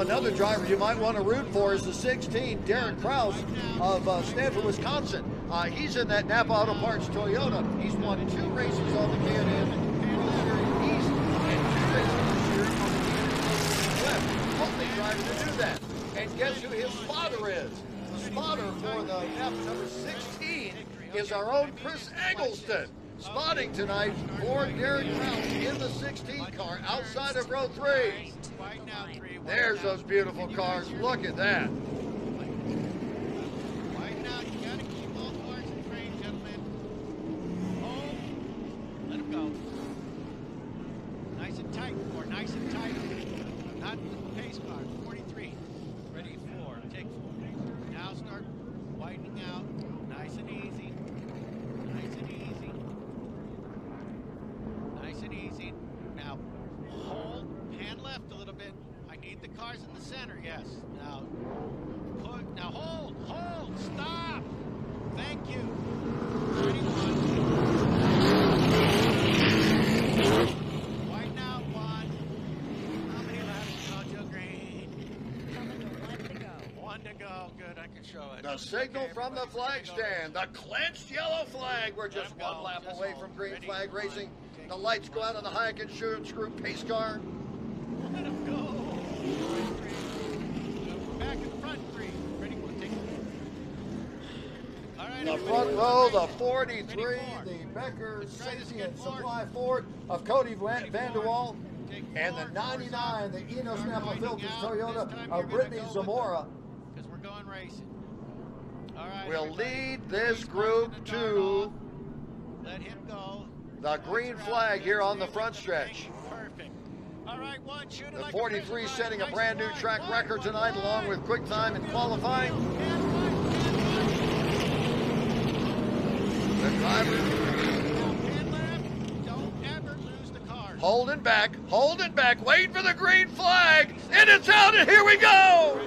another driver you might want to root for is the 16, Derek Kraus of uh, Stratford, Wisconsin. Uh, he's in that Napa Auto Parts Toyota. He's won two races on the World Series East and two races this year. Only driver to do that. And guess who his spotter is? The spotter for the Napa number 16 is our own Chris Eggleston. Spotting tonight for Derek Kraus in the 16 car outside of row three. There's those beautiful cars. Look at that. Nice and tight, four. Nice and tight. Not the pace car. 43. Ready, four. Take four. Now start widening out. Nice and easy. Nice and easy. Nice and easy. Now hold, pan left a little bit. I need the cars in the center, yes. Now put, now hold, hold, stop. Thank you. 31. Widen out one. How many laps? Joe Green. One to go. Good, I can show it. The signal Okay, from the flag stand, the clenched yellow flag. We're just Let 'em go. one lap Just away hold. from green Ready, flag racing. The lights go out on the Hayek Insurance Group pace car. Let 'em go. Back in front three. Ready, one, take All right, The front row, the 43, the Becker Let's try this Safety and. Supply Ford of Cody Van, Ready, Van der Wal. And the 99, the. Enos Start Filters. Toyota of Brittney gonna go with Zamora. Because we're going racing. All right. will lead this group cars in the dark to. Let him go. the green flag here on the front stretch. Perfect. All right, one, shoot The 43 setting a brand new track record tonight, along with quick time in Shoot qualifying. field, and wide, and The driver wide. And left. Don't ever lose the holding back, holding back, waiting for the green flag, and it's out, and here we go!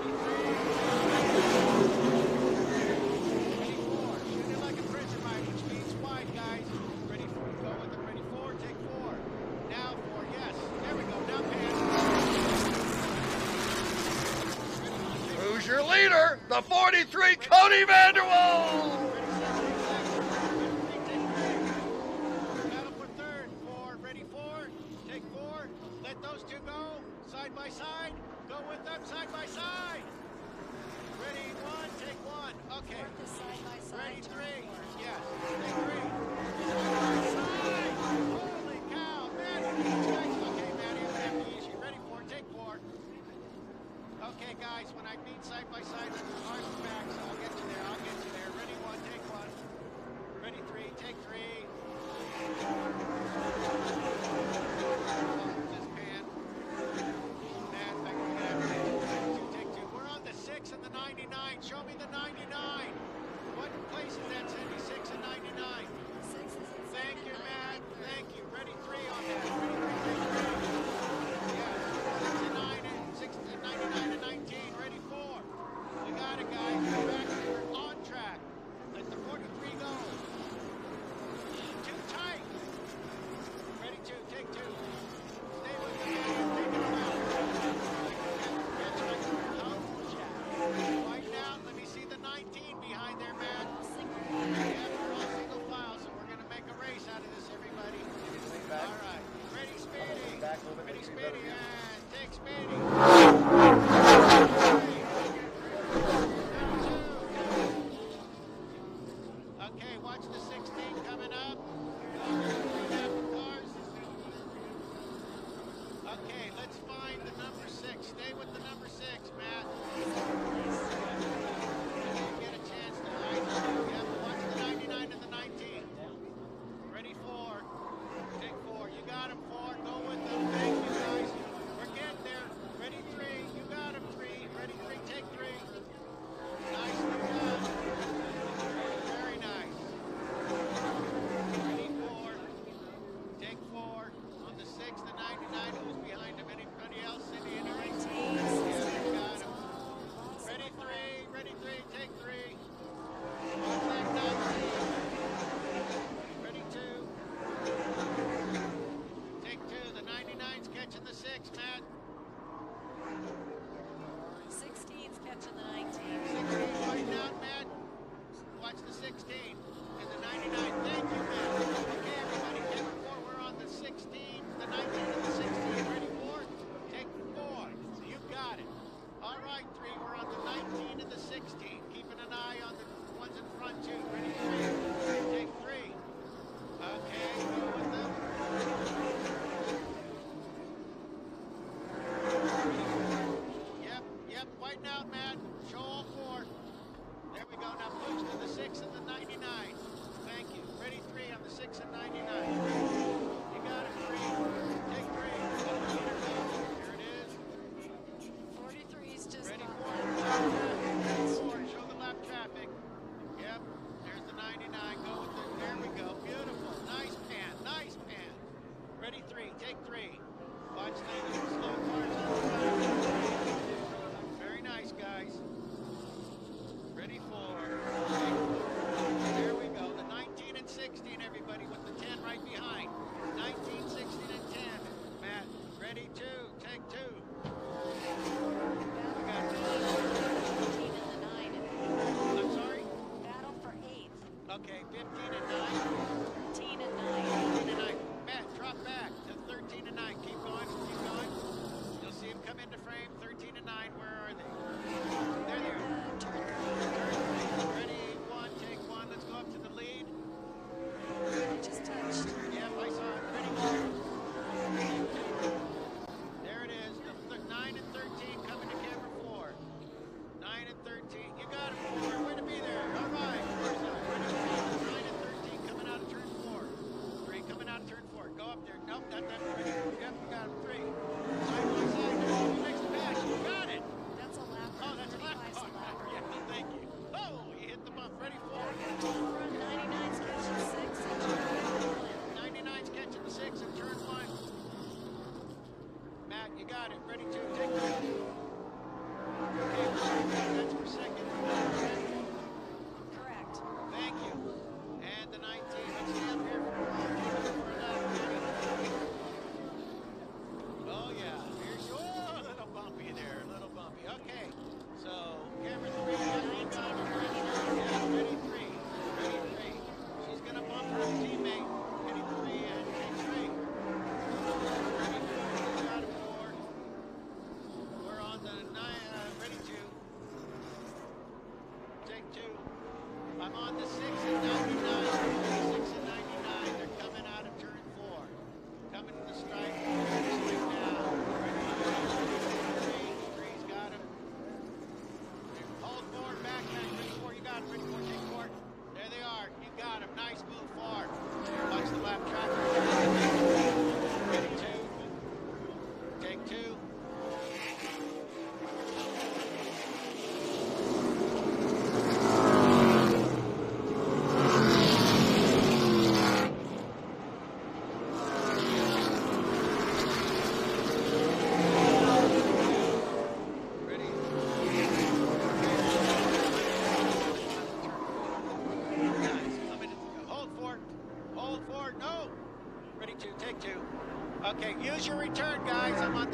Ready four. Shoot it like a prison ride, which means wide, guys. Ready four. Go with them. Ready four. Take four. Now four. Yes. There we go. Now pass. Who's your leader? The 43 Cody Vanderwall! Battle for third. Four. Ready four. Take four. Let those two go. Side by side. Go with them side by side. Ready one. Take one. Okay. Ready three. Yes. Take three. Side by side. Holy cow. Maddie. Okay, Maddie. I'm gonna use you. Ready four. Take four. Okay, guys. When I meet side by side, the cars back. So I'll get you there. I'll get you there. Ready one. Take one. Ready three. Take three. Just pan. Matt, I can get out. Take two. Take two. We're on the six and the 99. Show me the 99. What place is that? catch the then Use your return, guys. I'm on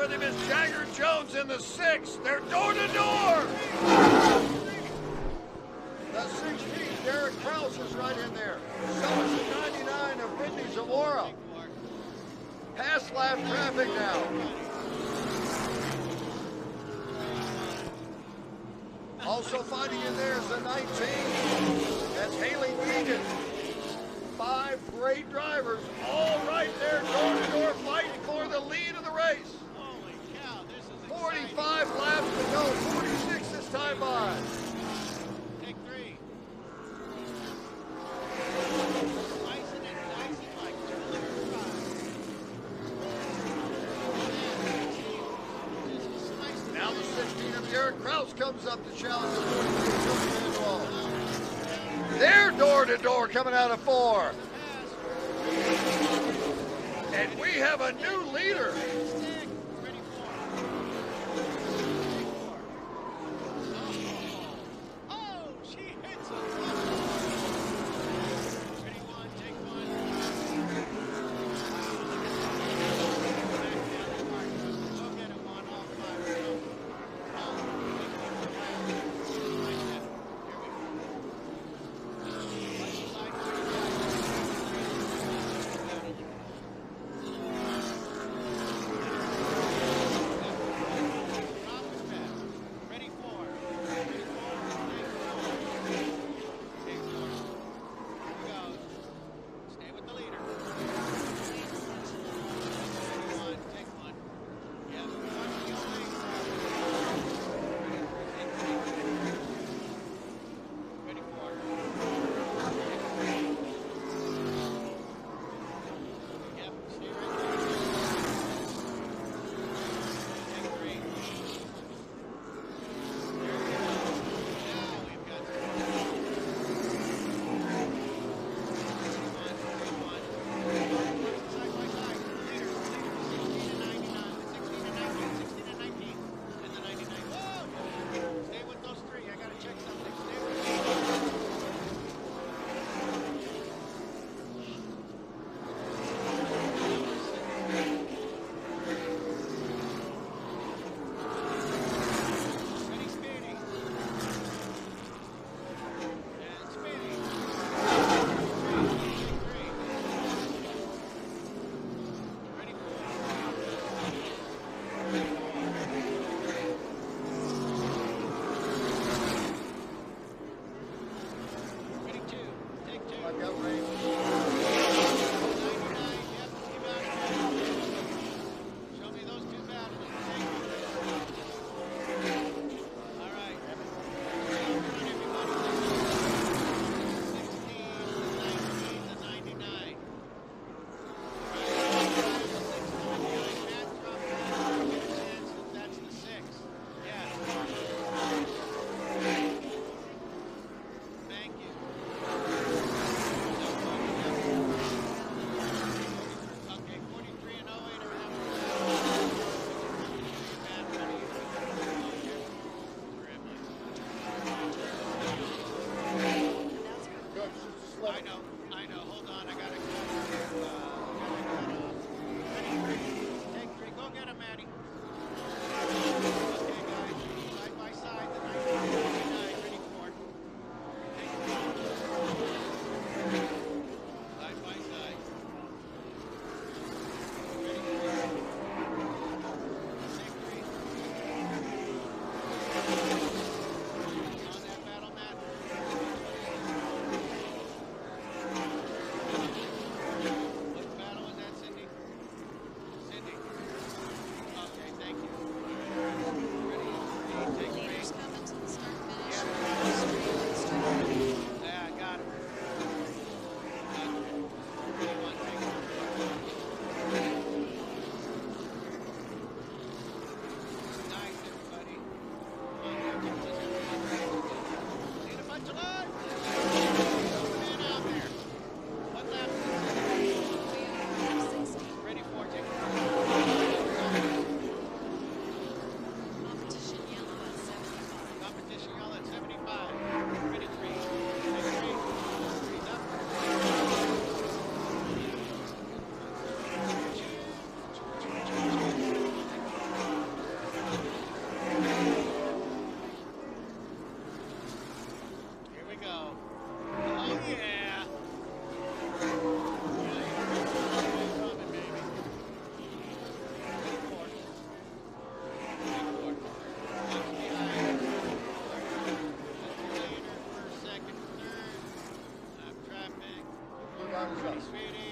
with him is Jagger Jones in the six. They're door to door. The 16, Derek Kraus is right in there. So is the 99 of Brittney Zamora. Pass lap traffic now. Also fighting in there is the 19. coming out of four. And we have a new leader. Sveni.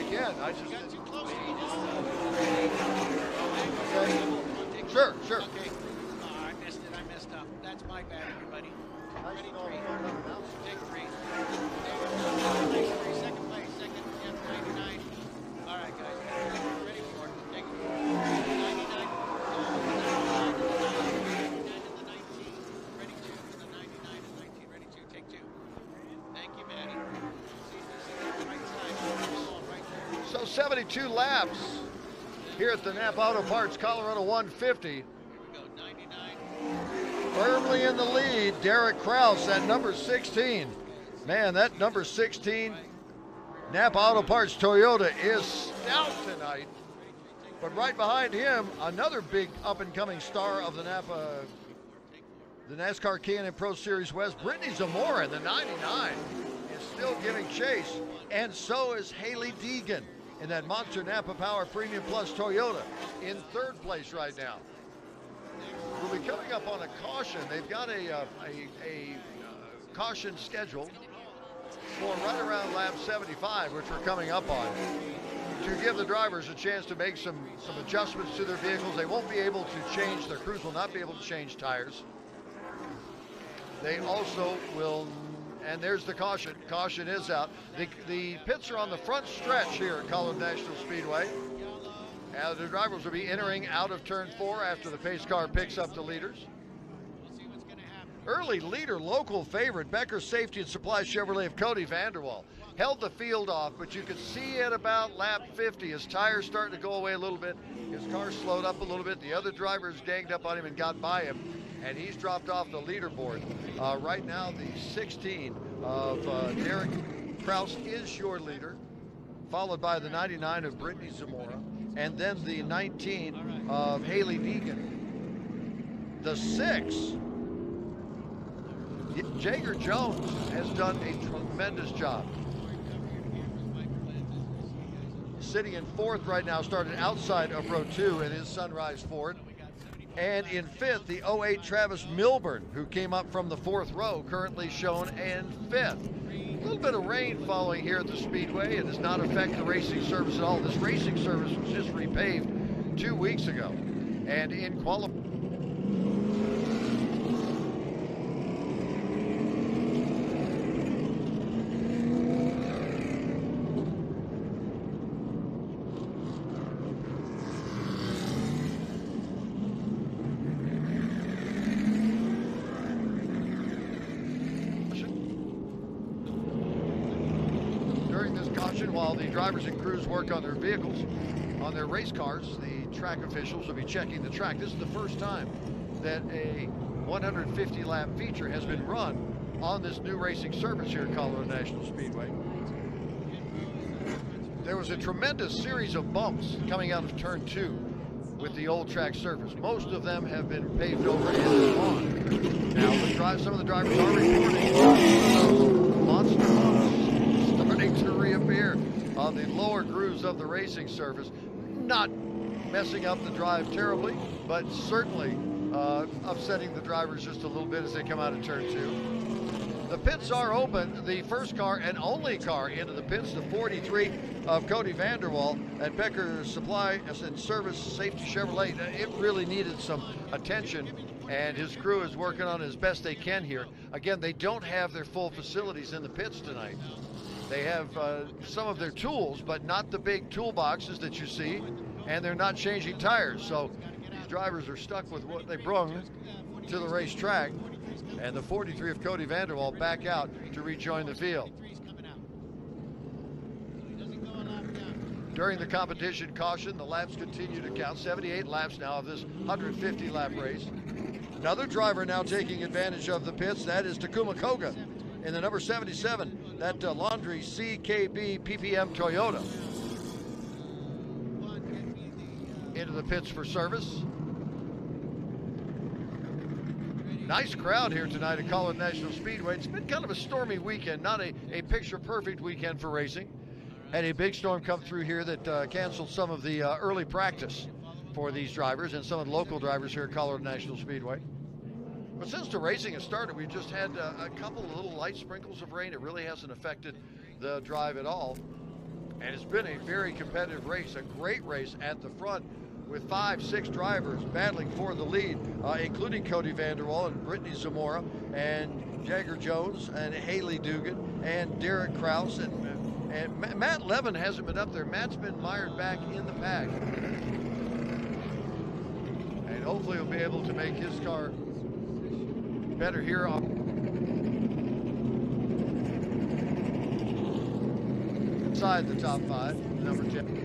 I can. I just You got too close to you. Okay. Sure, sure. Okay. Oh, I missed it. I messed up. That's my bad, everybody. Ready, three. Take three. Take three. Second place. Second. Yep, 99. All right, guys. Ready for it. Take it. 99. Oh, 99 and the 19. Ready, two. And the 99 and 19. Ready, two. Take two. Thank you, Maddie. See, see, right side. Oh, right there. So 72 laps here at the Napa Auto Parts Colorado 150. Here we go. 99. Firmly in the lead, Derek Kraus at number 16. Man, that number 16 Napa Auto Parts Toyota is stout tonight. But right behind him, another big up and coming star of the Napa, the NASCAR K&N Pro Series West, Brittney Zamora, the 99, is still giving chase. And so is Hailie Deegan in that Monster Napa Power Premium Plus Toyota in third place right now. We'll be coming up on a caution. They've got a, uh, a, a uh, caution scheduled for right around lap 75, which we're coming up on, to give the drivers a chance to make some, some adjustments to their vehicles. They won't be able to change, their crews will not be able to change tires. They also will, and there's the caution. Caution is out. The, the pits are on the front stretch here at Colorado National Speedway. Uh, the drivers will be entering out of turn four after the pace car picks up the leaders. Early leader, local favorite, Becker Safety and Supply Chevrolet of Cody Vanderwall. Held the field off, but you could see at about lap 50 his tires starting to go away a little bit. His car slowed up a little bit. The other drivers ganged up on him and got by him, and he's dropped off the leaderboard. Uh, right now, the 16 of uh, Derek Kraus is your leader, followed by the 99 of Brittney Zamora, and then the 19 of Hailie Deegan. The six Jagger Jones has done a tremendous job. Sitting in fourth right now, started outside of row two in his Sunrise Ford. And in fifth, the 08 Travis Milburn, who came up from the fourth row, currently shown in fifth. A little bit of rain following here at the Speedway. It does not affect the racing surface at all. This racing surface was just repaved two weeks ago. And in qualifying, During this caution, while the drivers and crews work on their on their race cars, the track officials will be checking the track. This is the first time that a 150 lap feature has been run on this new racing surface here at Colorado National Speedway. There was a tremendous series of bumps coming out of turn two with the old track surface. Most of them have been paved over and on. Now, drive, some of the drivers are reporting monster bumps on the lower grooves of the racing surface. Not messing up the drive terribly, but certainly uh, upsetting the drivers just a little bit as they come out of turn two. The pits are open. The first car and only car into the pits, the 43 of Cody Vanderwall at Becker Supply and Service Safety Chevrolet. It really needed some attention, and his crew is working on as best they can here. Again, they don't have their full facilities in the pits tonight. They have uh, some of their tools, but not the big toolboxes that you see, and they're not changing tires. So these drivers are stuck with what they brung to the racetrack, and the 43 of Cody Vanderwall back out to rejoin the field. During the competition caution, the laps continue to count. 78 laps now of this 150 lap race. Another driver now taking advantage of the pits. That is Takuma Koga in the number 77, that uh, Laundry CKB PPM Toyota. Into the pits for service. Nice crowd here tonight at Colorado National Speedway. It's been kind of a stormy weekend, not a, a picture perfect weekend for racing. Had a big storm come through here that uh, canceled some of the uh, early practice for these drivers and some of the local drivers here at Colorado National Speedway. But since the racing has started, we've just had uh, a couple of little light sprinkles of rain. It really hasn't affected the drive at all. And it's been a very competitive race, a great race at the front with five, six drivers battling for the lead, uh, including Cody Vanderwall and Brittney Zamora and Jagger Jones and Hailie Deegan and Derek Kraus and, and Matt Levin hasn't been up there. Matt's been mired back in the pack. And hopefully he'll be able to make his car better here on inside the top five, number 10.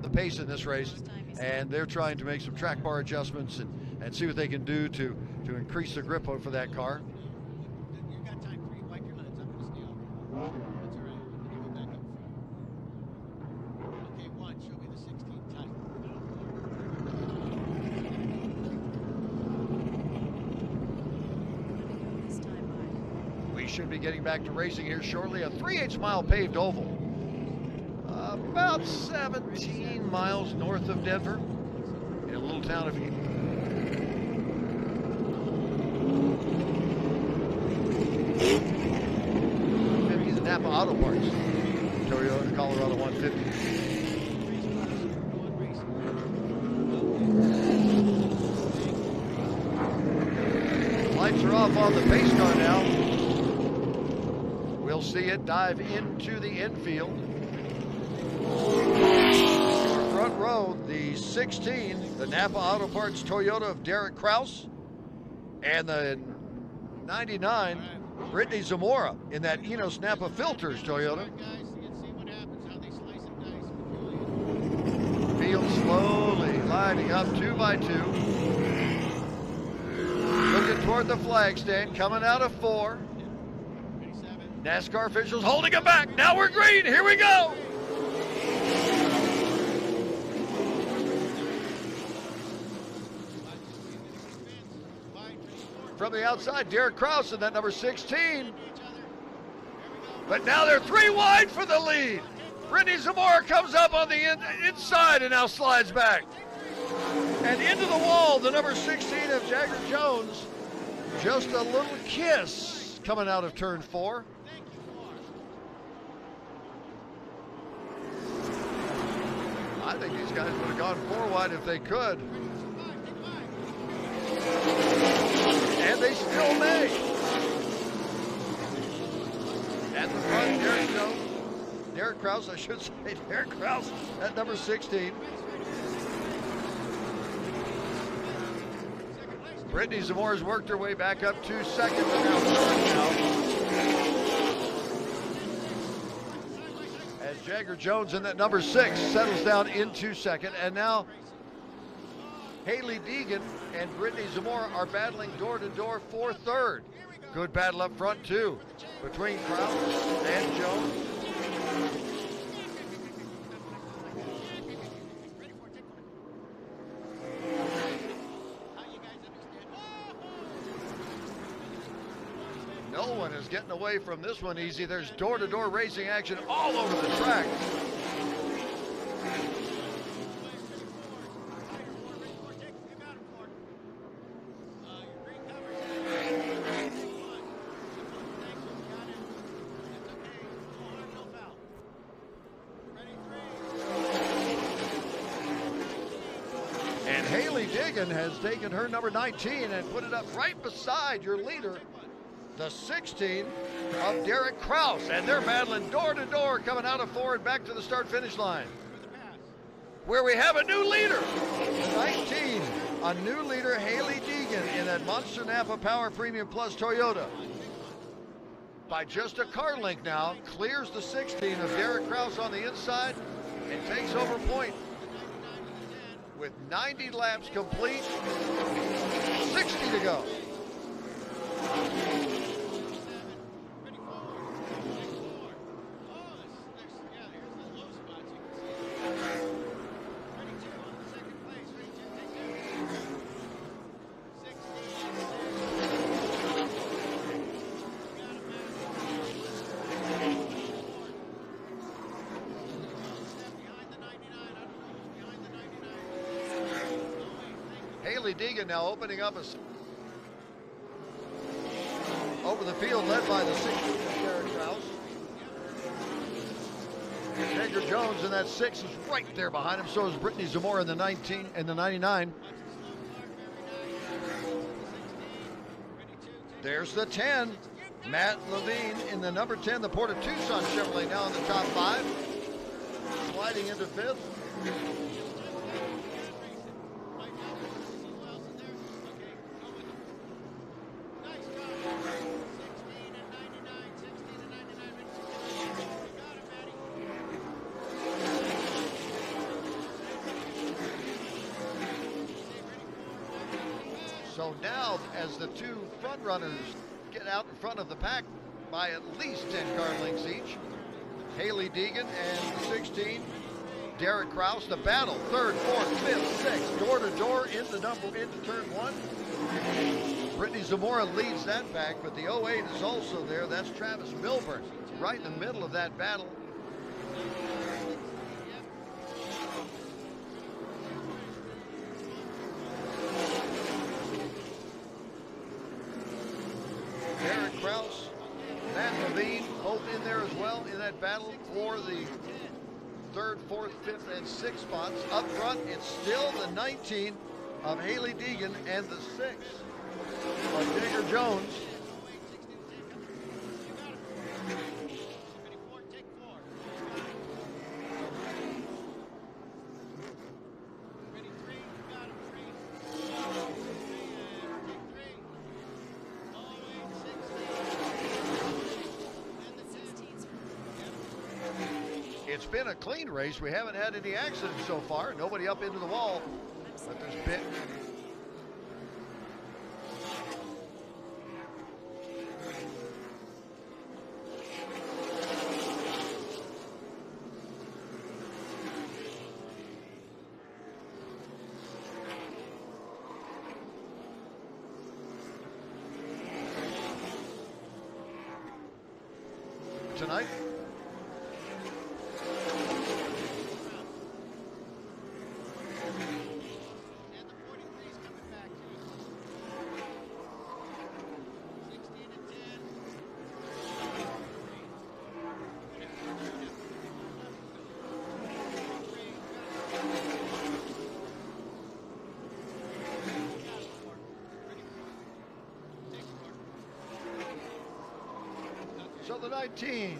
The pace in this race, and they're trying to make some track bar adjustments and, and see what they can do to, to increase the grip for that car. You got time. Three, wipe your lens. I'm gonna steal. That's all right. Let me back up front. Okay, one. Show me the 16 tight. This time We should be getting back to racing here shortly. A 3 8 mile paved oval. About 17 miles north of Denver in a little town of the Napa Auto Parts. Toyota Colorado 150. Lights are off on the pace car now. We'll see it dive into the infield. Front row, the 16, the Napa Auto Parts Toyota of Derek Kraus, and the 99, Brittney Zamora in that ENEOS Napa Filters Toyota. Guys, you can see what happens, how they slice and dice. Field slowly lining up two by two. Looking toward the flag stand, coming out of four. NASCAR officials holding it back. Now we're green. Here we go. From the outside, Derek Kraus in that number 16. But now they're three wide for the lead. Brittney Zamora comes up on the in, inside and now slides back. And into the wall, the number 16 of Jagger Jones. Just a little kiss coming out of turn four. I think these guys would have gone four wide if they could. And they still may. At the front, Derek Jones. Derek Kraus, I should say, Derek Kraus at number 16. Brittney Zamora's worked her way back up to second now. As Jagger Jones in that number six settles down into second. And now Hailie Deegan and Brittney Zamora are battling door to door for third. Good battle up front, too, between Kraus and Jones. No one is getting away from this one easy. There's door to door racing action all over the track. And Hailie Deegan has taken her number 19 and put it up right beside your leader, the 16 of Derek Kraus. And they're battling door to door coming out of four and back to the start finish line. Where we have a new leader, 19, a new leader, Hailie Deegan in that Monster Napa Power Premium Plus Toyota. By just a car link now, clears the 16 of Derek Kraus on the inside and takes over point with 90 laps complete, 60 to go. Now opening up a over the field, led by the 16 Derek Kraus. Jagger Jones in that six is right there behind him. So is Brittney Zamora in the 19 and the 99. There's the 10. Matt Levin in the number 10, the Port of Tucson Chevrolet now in the top five. Sliding into fifth. Now, as the two front runners get out in front of the pack by at least 10 car lengths each, Hailie Deegan and 16, Derek Kraus, the battle, third, fourth, fifth, sixth, door to door into number into turn one. Brittney Zamora leads that pack, but the 08 is also there. That's Travis Milburn, right in the middle of that battle. Derek Kraus, Matt Levin, both in there as well in that battle for the third, fourth, sixth spots. Up front, it's still the 19 of Hailie Deegan and the six of Jagger Jones. It's been a clean race. We haven't had any accidents so far. Nobody up into the wall. But there's been the 19,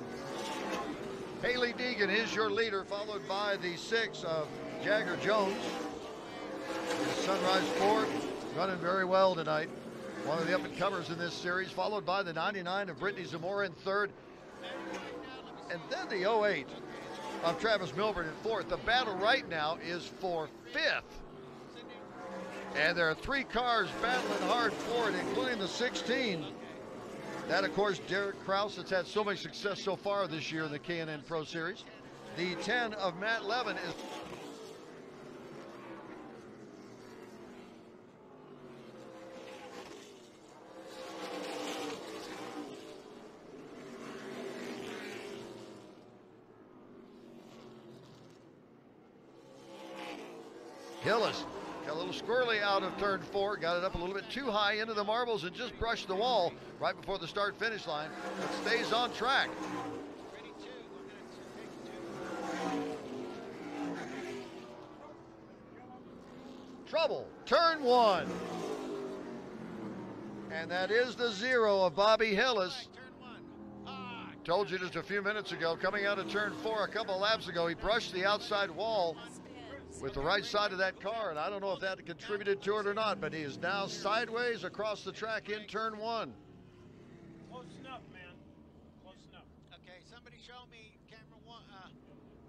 Hailie Deegan is your leader, followed by the six of Jagger Jones. Sunrise Ford running very well tonight. One of the up and comers in this series, followed by the 99 of Brittney Zamora in third. And then the 08 of Travis Milburn in fourth. The battle right now is for fifth. And there are three cars battling hard for it, including the 16. That, of course, Derek Kraus, that's had so much success so far this year in the K&N Pro Series. The 10 of Matt Levin is Hillis got squirrely out of turn four, got it up a little bit too high into the marbles and just brushed the wall right before the start finish line, but stays on track. Trouble, turn one. And that is the zero of Bobby Hillis. Told you just a few minutes ago, coming out of turn four a couple laps ago, he brushed the outside wall with the right side of that car, and I don't know if that contributed to it or not, but he is now sideways across the track in turn one. Close enough, man. Close enough. Okay, somebody show me camera one, uh,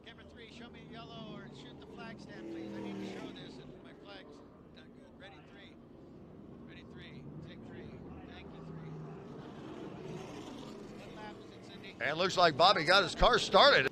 camera three. Show me yellow or shoot the flag stand, please. I need to show this, and my flag's not good. Ready three. Ready three. Take three. Thank you three. What lap is it, Cindy? And it looks like Bobby got his car started.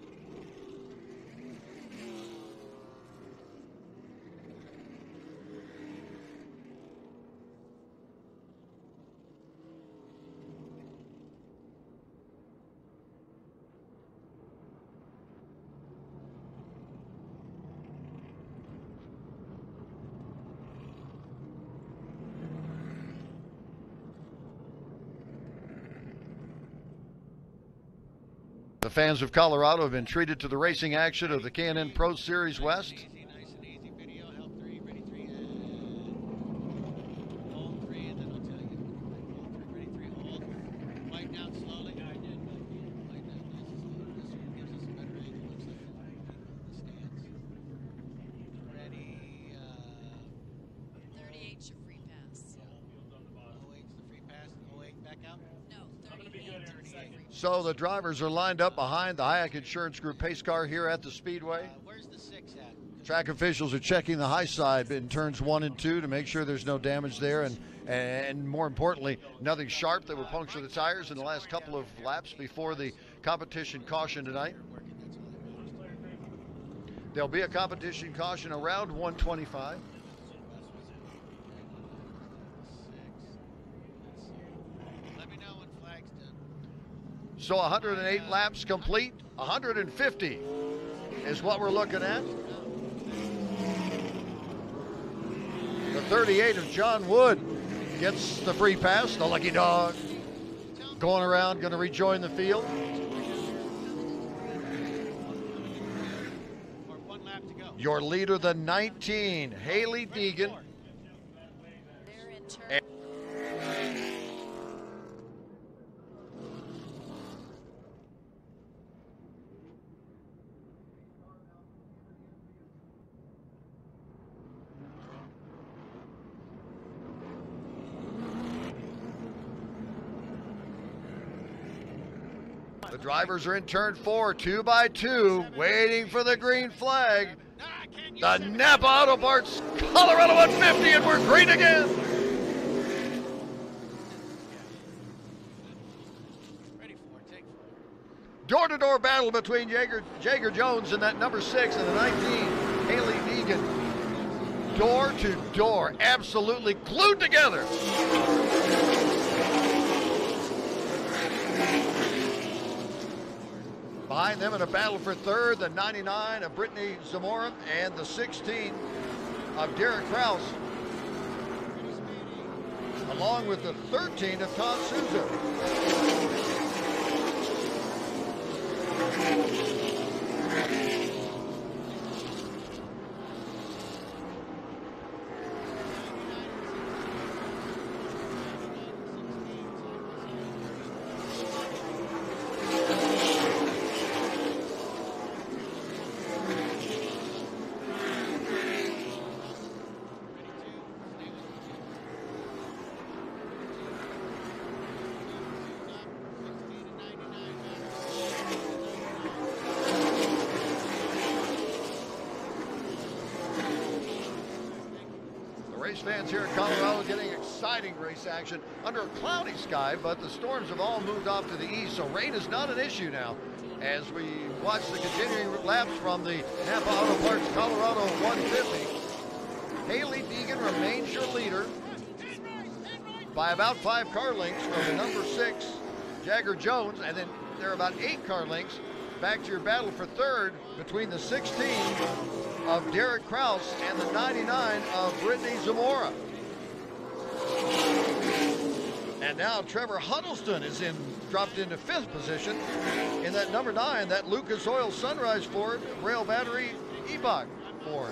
The fans of Colorado have been treated to the racing action of the K&N Pro Series West. Easy, nice and easy video. Help three, ready three, and hold three, and then I'll tell you. Hold three, ready three, hold. Light down slowly. I did. Light down nice and slowly. This one gives us a better angle. Looks like it's right in the stands. Ready. Uh, 38 your free pass. 08's the free pass. 08 back out. No, 38 is the free pass. So the drivers are lined up behind the Hayek Insurance Group pace car here at the Speedway. Uh, where's the six at? Track officials are checking the high side in turns one and two to make sure there's no damage there, and and more importantly, nothing sharp that will puncture the tires in the last couple of laps before the competition caution tonight. they're working. That's all that matters. There'll be a competition caution around 125. Let me know when flag's done. So 108 laps complete. 150 is what we're looking at. The 38 of John Wood gets the free pass. The lucky dog going around, going to rejoin the field. Your leader, the 19, Hailie Deegan. Drivers are in turn four, two by two, waiting for the green flag. The. Napa Auto Parts Colorado 150, and we're green again. Ready for it. Take four. Door to door battle between Jagger, Jagger Jones and that number six and the 19, Hailie Deegan. Door to door, absolutely glued together. Behind them in a battle for third, the 99 of Brittney Zamora and the 16 of Derek Kraus, along with the 13 of Todd Souza. Fans here in Colorado getting exciting race action under a cloudy sky, but the storms have all moved off to the east, so rain is not an issue now. As we watch the continuing laps from the Napa Auto Parts Colorado 150, Hailie Deegan remains your leader by about five car lengths from the number six, Jagger Jones, and then there are about eight car lengths back to your battle for third between the 16 of Derek Kraus and the 99 of Brittney Zamora. And now Trevor Huddleston is in dropped into fifth position in that number nine, that Lucas Oil Sunrise Ford Braille Battery Eibach Ford.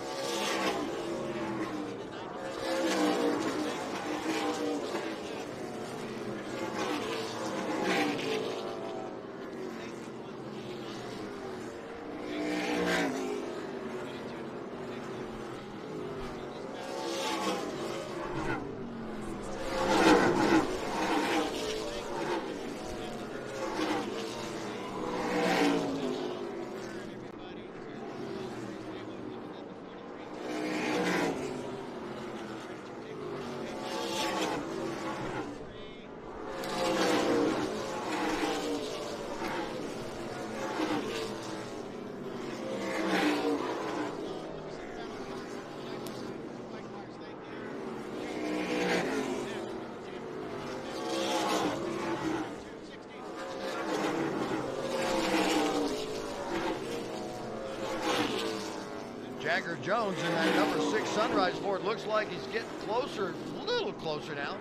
Jones in that number six Sunrise Ford looks like he's getting closer, a little closer now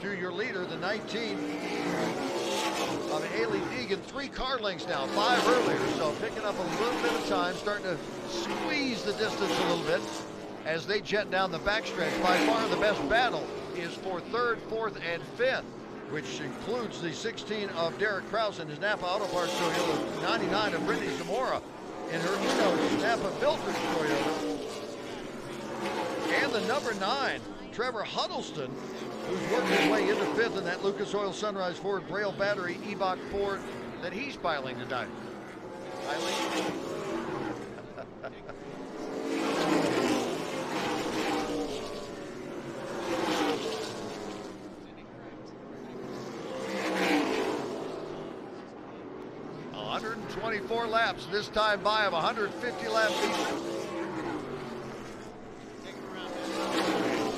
to your leader, the 19 of Hailie Deegan. Three car lengths now, five earlier. So picking up a little bit of time, starting to squeeze the distance a little bit as they jet down the backstretch. By far the best battle is for third, fourth, and fifth, which includes the 16 of Derek Kraus and his Napa Auto Parts Toyota, 99 of Brittney Zamora in her Uno Napa Filters Toyota, and the number nine, Trevor Huddleston, who's working his way into fifth in that Lucas Oil Sunrise Ford Braille Battery Eibach Ford that he's piling tonight. Eileen? A 124 laps this time by of 150 lap lead. Take him around there.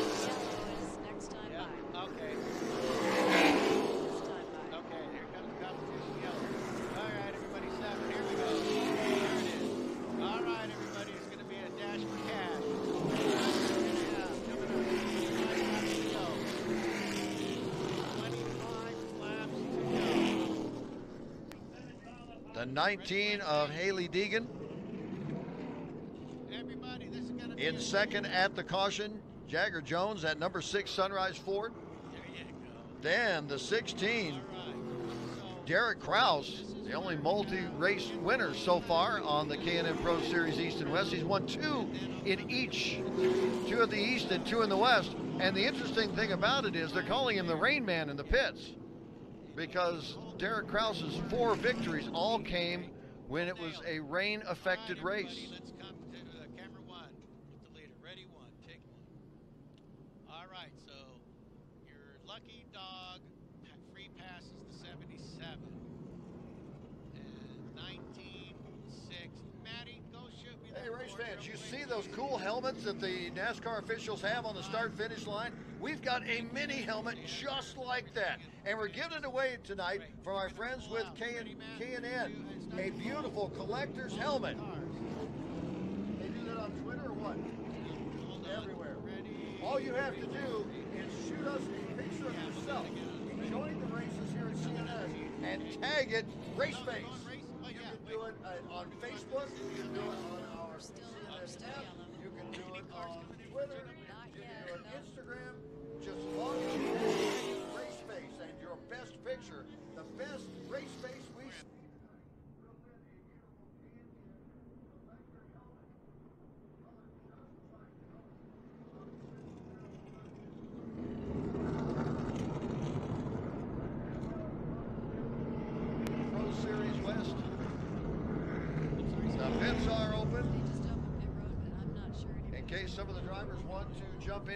Next time Yeah, by. okay. This time by. Okay, here comes the competition yellow. All right, everybody, seven. Here we go. There it is. All right, everybody, it's going to be a dash for cash. Yeah, coming up. 25 laps to go. 25 laps to go. The 19 of Hailie Deegan Everybody, this is going to be in second at the caution. Jagger Jones at number six Sunrise Ford. There you go. Then the 16 All right. So, Derek Kraus, the only multi-race winner so far on the K&N Pro Series East and West. He's won two in each, two in the East and two in the West. And the interesting thing about it is they're calling him the Rain Man in the pits because Derek Kraus's four victories all came when it was a rain-affected race. everybody, Let's come to uh, camera one with the leader. Ready, one, take one. All right, so your lucky dog pa- free passes the 77. And 19, 6. Maddie, go shoot me You see those cool helmets that the NASCAR officials have on the start finish line? We've got a mini helmet just like that. And we're giving it away tonight from our friends with K and K&N. A beautiful collector's helmet. They do that on Twitter or what? Everywhere. All you have to do is shoot us a picture of yourself enjoying the races here at CNS and tag it Race Face. Oh, You can do it uh, on Facebook. You can do it on our You can do it on Twitter. You can do it on. Instagram. Just long as Race Face and your best picture, the best race face we Pro Series West. The pits are open. They just opened pit road, but I'm not sure In anymore. case some of the drivers want to jump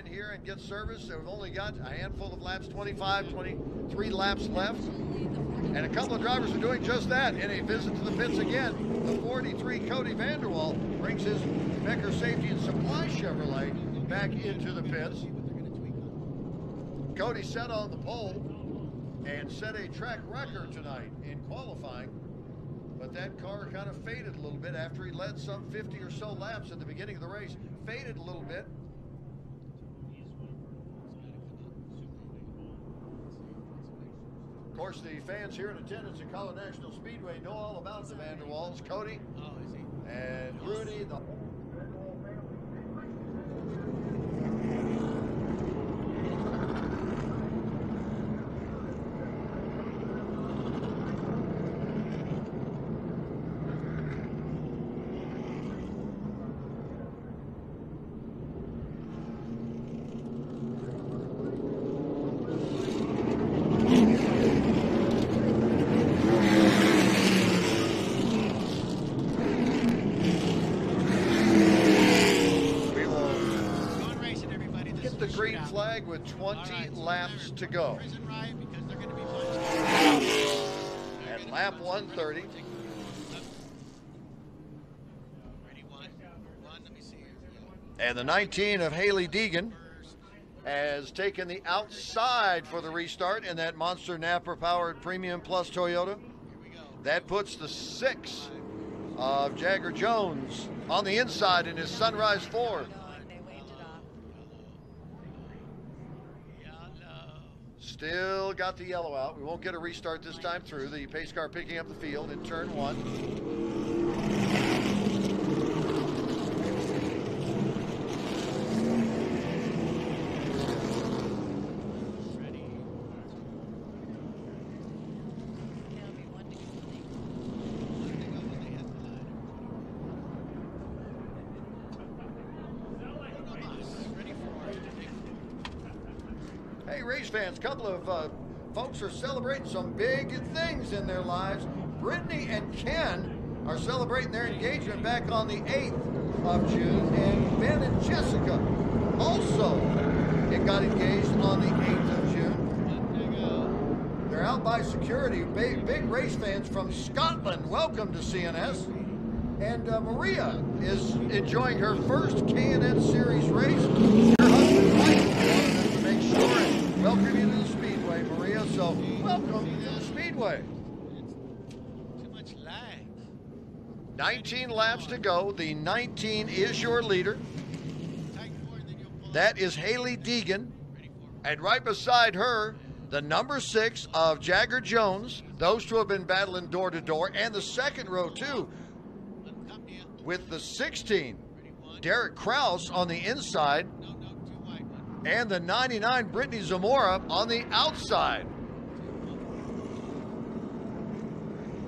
get service, we've only got a handful of laps 25, 23 laps left. Actually, the 40 And a couple of drivers are doing just that in a visit to the pits again. The 43 Cody Vanderwall brings his Becker Safety and Supply Chevrolet back into the pits. Cody set on the pole and set a track record tonight in qualifying. But that car kind of faded a little bit after he led some 50 or so laps at the beginning of the race. Faded a little bit. Of course, the fans here in attendance at Colorado National Speedway know all about the Vanderwalls. Cody Oh, is he? and Rudy, the we will Go on racing, everybody. This get the is a green shootout. flag with 20 All right, so laps remember, to go. Prison riot because they're going to be punched. They're At gonna be lap punched. 130. Ready, one. One, let go. see here. Yeah. And the 19 of Hailie Deegan has taken the outside for the restart in that Monster Napa powered Premium Plus Toyota. That puts the six of Jagger Jones on the inside in his Sunrise Ford. Going, they waved it off. Yellow. Still got the yellow out. We won't get a restart this time through. The pace car picking up the field in turn one. Ready. Yeah, it'll be one to go. Let me go when they hit the line. Ready for Hey, race fans, a couple of uh, folks are celebrating some big things in their lives. Brittany and Ken are celebrating their engagement back on the 8th of June, and Ben and Jessica also got engaged on the 8th of June. They're out by security. Big, big race fans from Scotland. Welcome to CNS. And uh, Maria is enjoying her first K&N Series race. Her husband Mike wanted to make sure and welcome you to the Speedway, Maria. So welcome to the Speedway. Too much lag. 19 laps to go. The 19 is your leader. Tighten more, you'll pull That is Hailie Deegan. And right beside her, the number six of Jagger Jones. Those two have been battling door to door. And the second row, too, Let 'em come to you. with the 16, Derek Kraus on the inside, No, no, too wide one. And the 99, Brittney Zamora on the outside.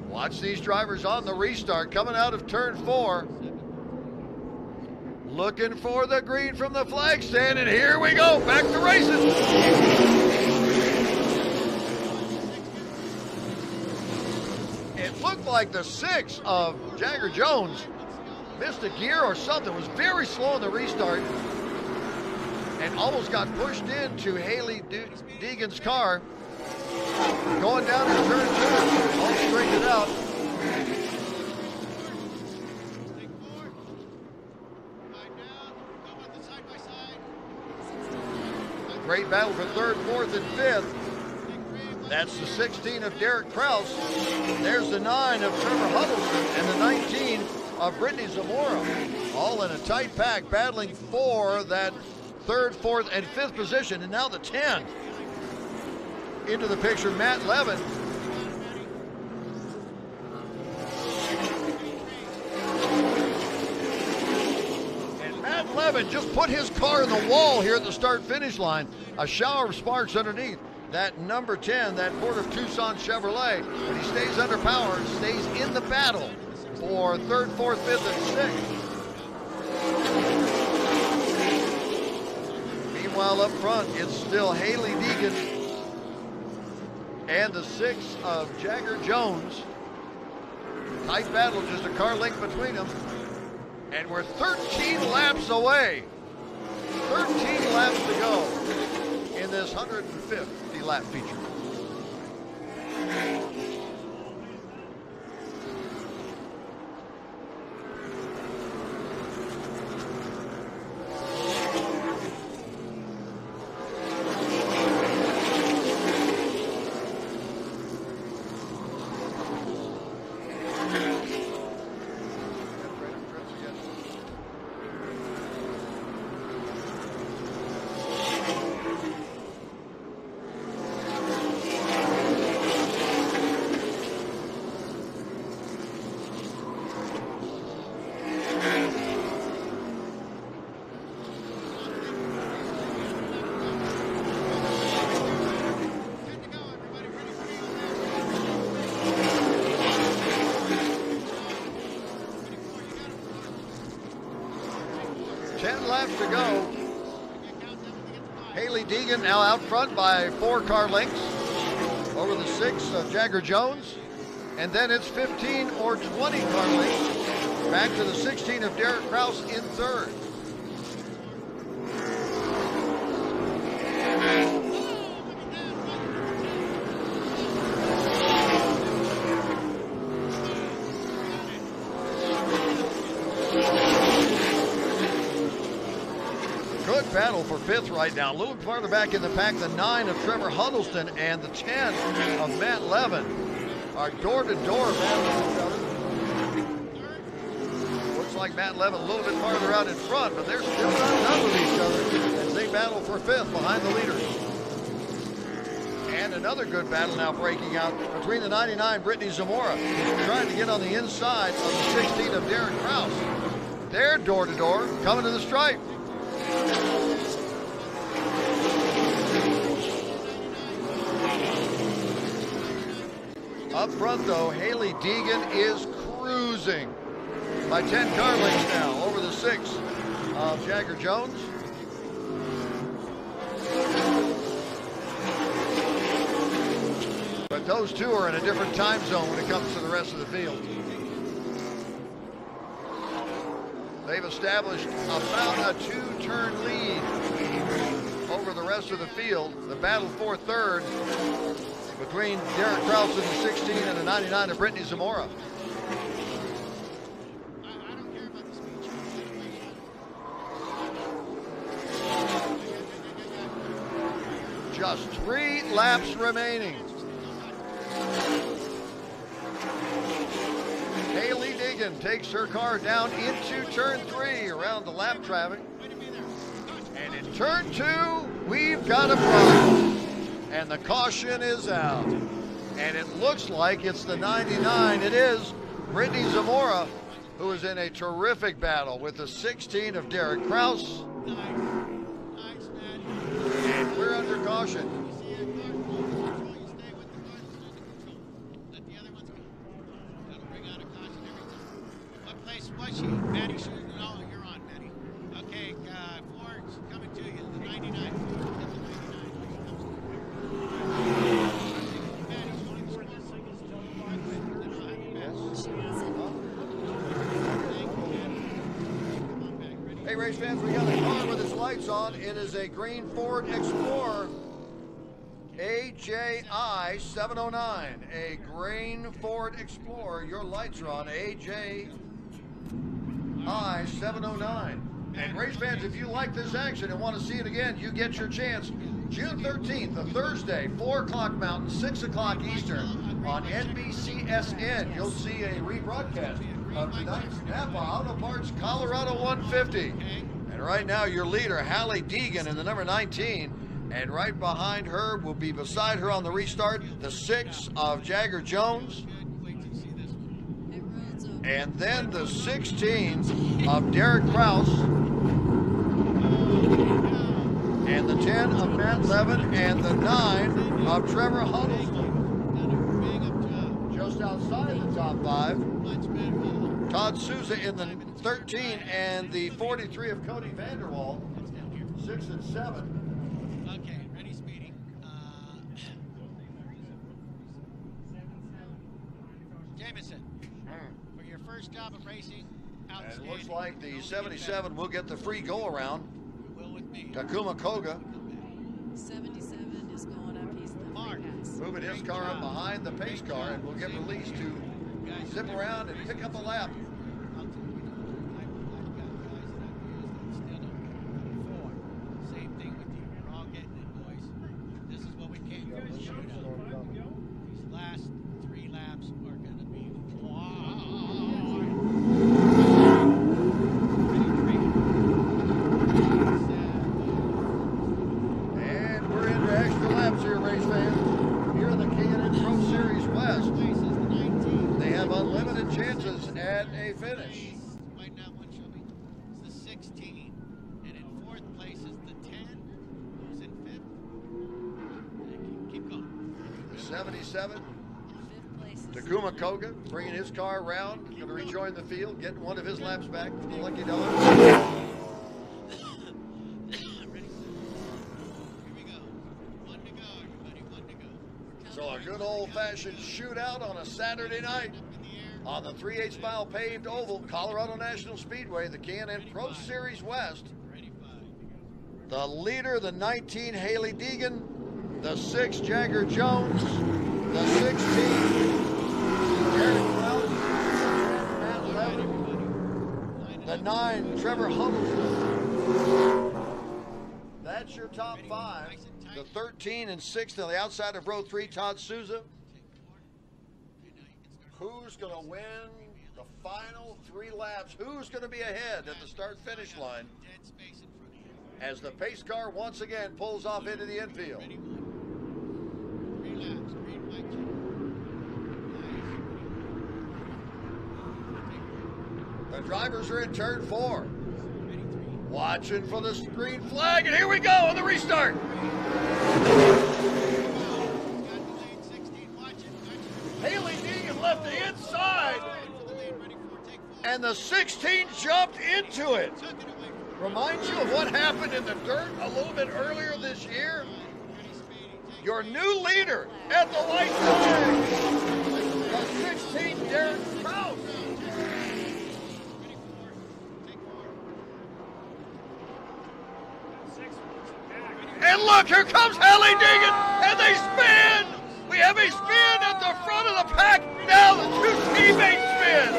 Watch these drivers on the restart coming out of turn four. Looking for the green from the flag stand, and here we go, back to racing. It looked like the six of Jagger Jones missed a gear or something, was very slow in the restart, and almost got pushed into Hailie De- Deegan's car. Going down in turn two, all straightened out. Great battle for third, fourth, and fifth. That's the 16 of Derek Kraus. There's the 9 of Trevor Huddleston and the 19 of Brittney Zamora. All in a tight pack, battling for that third, fourth, and fifth position. And now the 10. Into the picture, Matt Levin. And Matt Levin just put his car in the wall here at the start finish line. A shower of sparks underneath. That number 10, that Port of Tucson Chevrolet. But he stays under power, stays in the battle for third, fourth, fifth, and sixth. Up front, it's still Hailie Deegan and the six of Jagger Jones. Tight battle, just a car length between them. And we're 13 laps away. 13 laps to go in this 150 lap feature. Ten to go, everybody. Ready for you. 10 laps to go. You count them when you get to five. Hailie Deegan now out front by four car lengths over the six of Jagger Jones. And then it's 15 or 20 car lengths back to the 16 of Derek Kraus in third. Battle for fifth right now. A little farther back in the pack, the nine of Trevor Huddleston and the 10 of Matt Levin are door to door battling each other. Looks like Matt Levin a little bit farther out in front, but they're still not done with each other as they battle for fifth behind the leaders. And another good battle now breaking out between the 99 Brittney Zamora, trying to get on the inside of the 16 of Darren Kraus. They're door to door, coming to the stripe. Up front, though, Hailie Deegan is cruising by 10 car lengths now over the six of Jagger Jones. But those two are in a different time zone when it comes to the rest of the field. They've established about a two-turn lead over the rest of the field. The battle for third between Derek Kraus in the 16 and the 99 of Brittney Zamora. Just three laps remaining. Deegan takes her car down into turn three around the lap traffic. And in turn two, we've got a problem. And the caution is out. And it looks like it's the 99. It is Brittney Zamora, who is in a terrific battle with the 16 of Derek Kraus. And we're under caution. You see it, car control, you stay with the cars under control. Let the other ones go. That'll bring out a caution every time. What place was she? Maddie should you're on, Maddie. Okay, uh, Ford's coming to you. The 99. The 99. Maddie, you want to score this thing? Yes. She hasn't. Thank you, Maddie. Come on back. Ready? Hey, race fans, we got a car with its lights on. It is a green Ford Explorer AJI 709. A green Ford Explorer. Your lights are on. AJI 709. And race fans, if you like this action and want to see it again, you get your chance. June 13th, a Thursday, 4 o'clock Mountain, 6 o'clock Eastern on NBCSN. You'll see a rebroadcast of tonight's Napa Auto Parts Colorado 150. And right now, your leader, Hailie Deegan, in the number 19. And right behind her will be beside her on the restart, the six of Jagger Jones. Wait till you see this one. It runs over. And then the 16 of Derek Kraus. And the 10 of Matt Levin. And the 9 of Trevor Huddleston. Just outside the top five. Todd Souza in the 13 and the 43 of Cody Vanderwall. 6 and 7. Okay, ready, Speedy. Uh, Jameson, for your first job of racing, And outstanding. it looks like the 77 will get the free go around. better. Will with me. Takuma Koga 77 is going up. He's the Mark. moving his car up behind the pace car and will get released to zip around and pick up a lap. I'll tell you, I've, I've got guys that I've used that still don't perform. Same thing with you. We're all getting it, boys. This is what we came for. the shootout. These last three laps are going to be hard. And we're into extra laps here, race fans. Here in the K&N Pro Series West, they have unlimited chances at a finish. Right now, one show me. It's the 16. And in fourth place is the 10. Who's in fifth? Keep, keep going. The 77, Fifth Takuma Koga, bringing his car around, going to rejoin the field, getting one of his laps back from the Lucky Dollar. Ready? Here we go. One to go, everybody. One to go. So a good old-fashioned shootout on a Saturday night Up in the air. on the 3 8 mile paved oval, Colorado National Speedway, the K&N Pro Series West. The leader, the 19 Hailie Deegan, the 6 Jagger Jones, the 16 Derek the 9 Trevor Huddleston. That's your top five. The 13 and 6 on the outside of row 3, Todd Souza. Who's going to win the final three laps? Who's going to be ahead at the start finish line? As the pace car once again pulls off into the infield. Ready, one. Three laps. Green flag check. The drivers are in turn four. Watching for the green flag, and here we go on the restart. Got the lead, 16. Watch it. Watch it. Hailie Deegan left the inside, and the 16 jumped into it. Reminds you of what happened in the dirt a little bit earlier this year? Your new leader at the white flag, the 16 Derek Kraus. Ready, four. Take four. Six was back. And look, here comes Hailie Deegan, and they spin. We have a spin at the front of the pack. Now the two teammates spin.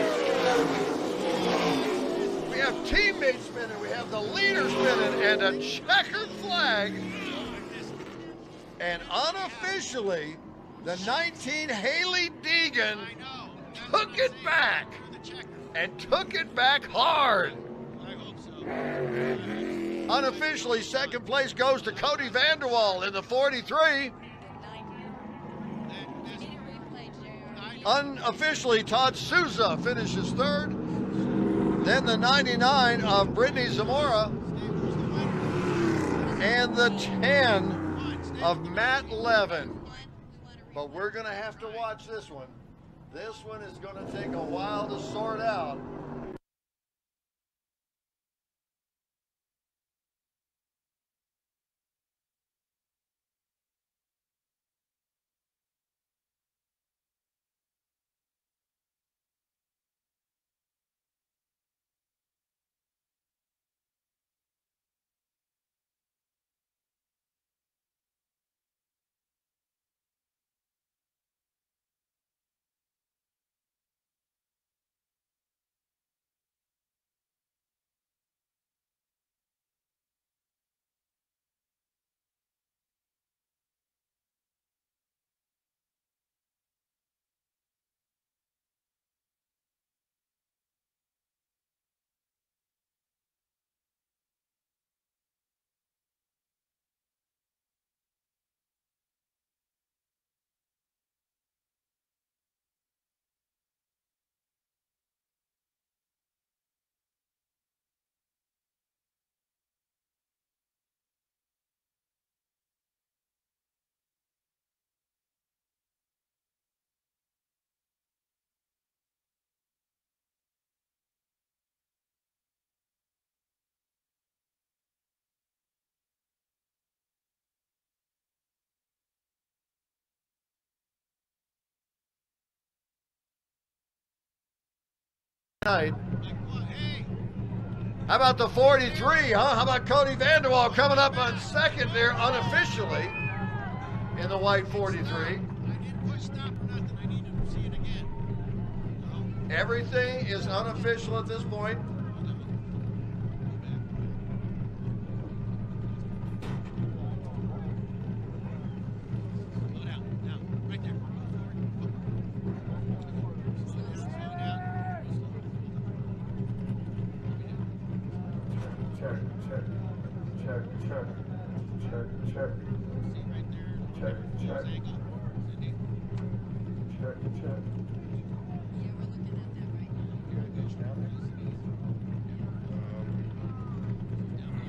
We have teammates spinning. We have the leader spinning, and a checkered flag. And unofficially, the 19 Hailie Deegan I know. That's took it back Through the checker. and took it back hard. I hope so. Unofficially, second place goes to Cody Vanderwall in the 43. The 90. Need a replay, JR. Unofficially, Todd Souza finishes third. Then the 99 of Brittney Zamora. And the 10 of Matt Levin. But we're going to have to watch this one. This one is going to take a while to sort out. How about the 43, huh? How about Kody Vanderwal coming up on second there unofficially in the white 43? I didn't push stop or nothing. I needed to see it again. No. Everything is unofficial at this point. Slow down. Now, right there. Slow down. Slow down. Check, check, check, check, check, check, See right there. check, check, Angle. Cindy. check, check. Yeah, we're looking at that right now.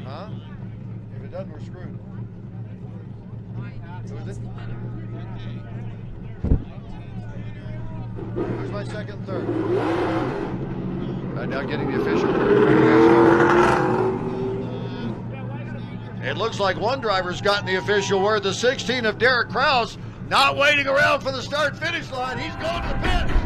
Huh? If it doesn't, we're screwed. So Who is that's it? the winner. Who's my second and third? Right now getting the official. It looks like one driver's gotten the official word. The 16 of Derek Kraus not waiting around for the start finish line. He's going to the pits.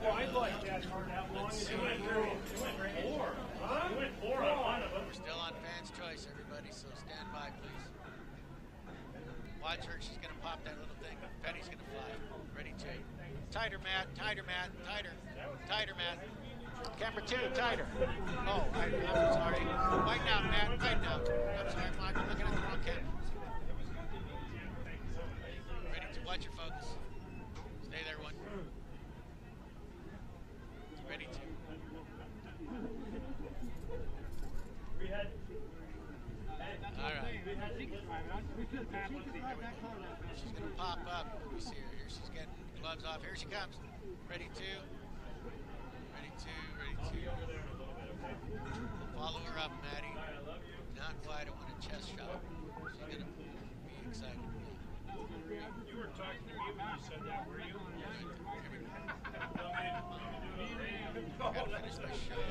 I'd like that car that long. It went four. Huh? Four. We're still on fans' choice, everybody, so stand by, please. Watch her. She's going to pop that little thing. Penny's going to fly. Ready to. Tighter, Matt. Tighter, Matt. Tighter. Tighter, Matt. Camera two, tighter. Oh, I, I'm sorry. Right now, Matt. Right now. I'm sorry, Mike. I'm looking at the wrong camera. Ready to. Watch your focus. Stay there, one. Ready to. All right. She's gonna pop up. Let me see her here. She's getting gloves off. Here she comes. Ready to. Ready to. Ready to. Follow her up, Maddie. Not quite. I want a chest shot. She's gonna be excited. You were talking to me when you said that, were you? Gotta finish my show.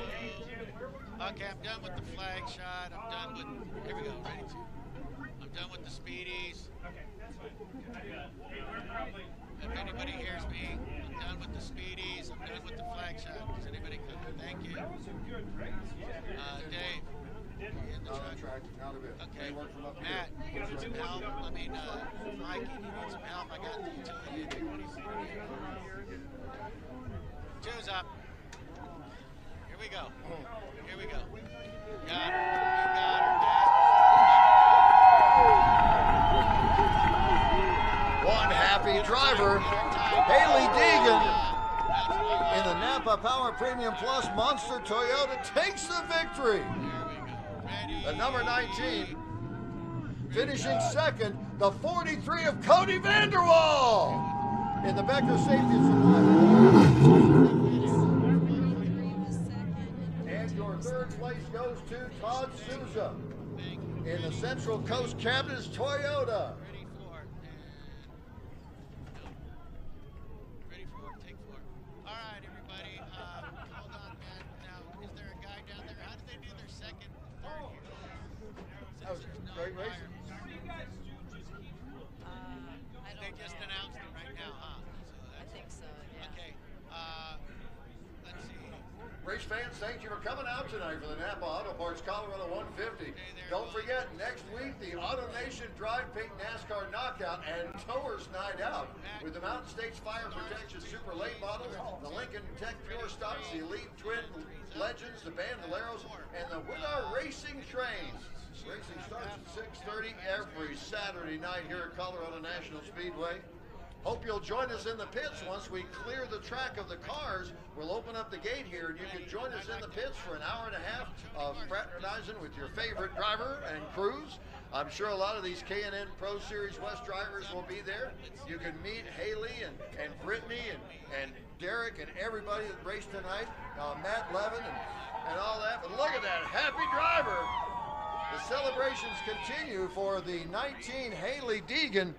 Okay, I'm done with the flag shot. I'm done with. Here we go. Ready to. I'm done with the speedies. Okay, that's fine. Uh, hey, we're probably. If anybody hears me, I'm done with the speedies. I'm done with the flag shot. Does anybody come? Thank you. That was a good race. Uh, Dave, in the truck? track, not a bit. Okay. They work from up here. Matt, you need some help? I mean, uh, Mike, you need some help? I got the utility. Two's up. Here we go. Here we go. Got her. You got her, One happy driver, Hailie Deegan, in the Napa Power Premium Plus Monster Toyota takes the victory. There we go. Ready. The number 19, finishing second, the 43 of Kody Vanderwal in the Becker Safety and Supply. And your third place goes to Todd Souza in the Central Coast Cabinets Toyota. Ready for it. And nope. Ready for it. Take four. All right, everybody. Um, hold on, Matt. Now, is there a guy down there? How did they do their second, third here? That was Since there's no great wire. racing. They just announced it right now, huh? So I that's think so, yeah. okay. Uh, let's see. Race fans, thank you for coming out tonight for Parts Colorado 150. Don't forget, next week, the Auto Nation Drive Pink NASCAR Knockout and Towers Night Out with the Mountain States Fire Protection Super Late Models, the Lincoln Tech Pure Stocks, the Elite Twin Legends, the Bandoleros, and the Winnar Racing Trains. Racing starts at 6.30 every Saturday night here at Colorado National Speedway. Hope you'll join us in the pits once we clear the track of the cars. We'll open up the gate here and you can join us in the pits for an hour and a half of fraternizing with your favorite driver and crews. I'm sure a lot of these K&N Pro Series West drivers will be there. You can meet Hailie and, and Brittney and, and Derek and everybody that raced tonight, uh, Matt Levin and, and all that. But look at that happy driver. The celebrations continue for the 19 Hailie Deegan